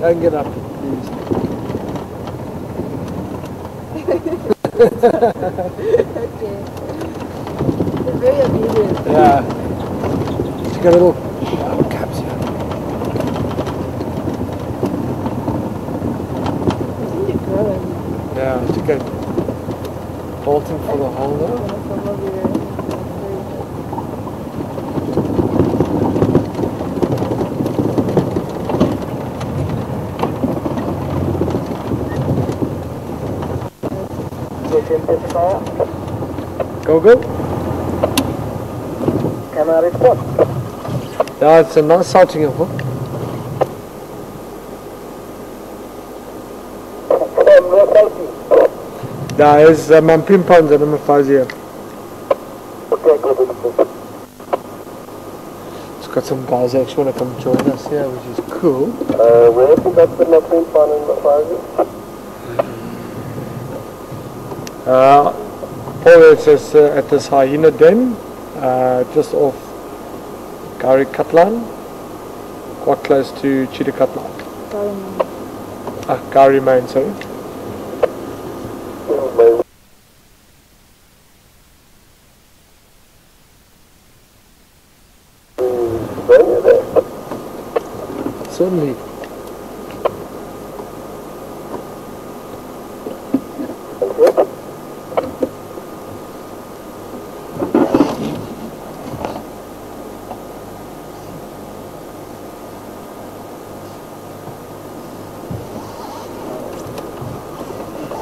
Don't get up, please. okay. They're very obedient. Yeah. She got a little oh, caps here. I think they're growing. Yeah, she got bolting for the holder. From Go, go. Can I respond? Yeah, it's a nice sighting of her. From North South Yeah, it's uh, Mampimpan and Mafazia. Okay, good. It's got some guys actually want to come join us here, which is cool. Uh, where have you got the Muslim fun in Mafazi? Uh, Paul is is, uh, at this hyena den, uh, just off Gowrie Cutline, quite close to Cheetah Cutline. Sorry, man. Ah, Gowrie Main, sorry. Certainly.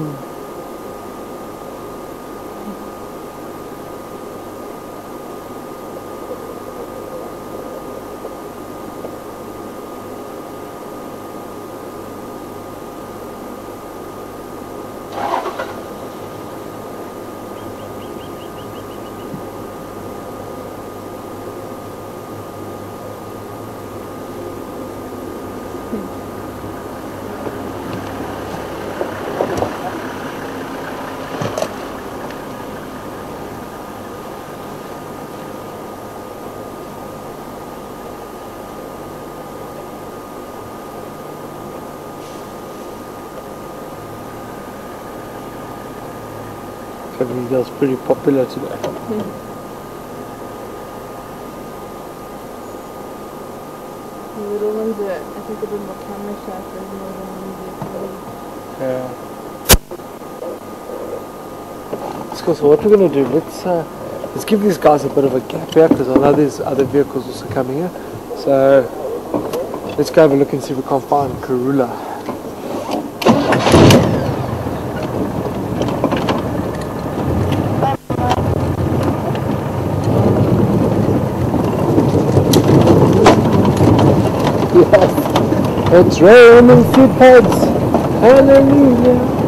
Hum. The video's pretty popular today. The little ones that I think they're more camera shots or more than Yeah. Let's go. So what we're going to do? Let's uh, let's give these guys a bit of a gap here because I know there's other vehicles also coming here. So let's go have a look and see if we can find Karula. It's raining seed pods. Hallelujah.